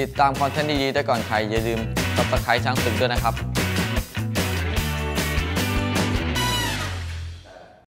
ติดตามคอนเทนต์ดีๆได้ก่อนใครอย่าลืม subscribe ช้างศึกด้วยนะครับ